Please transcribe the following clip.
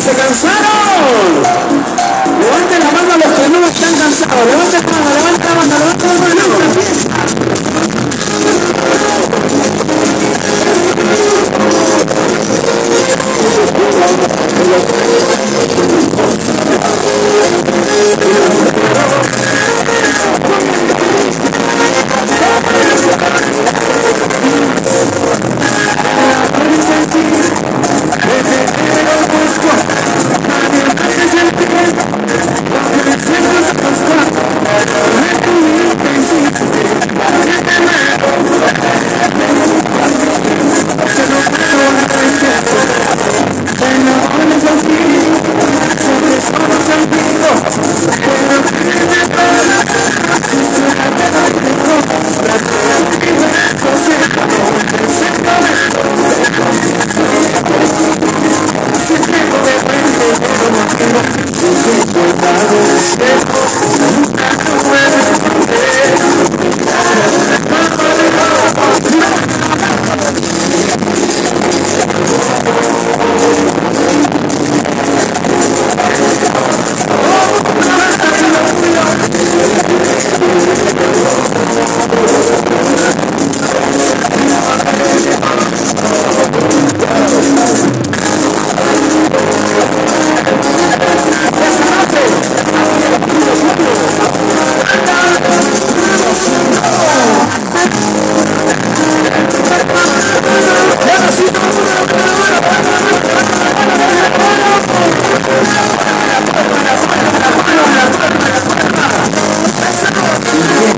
se cansaron.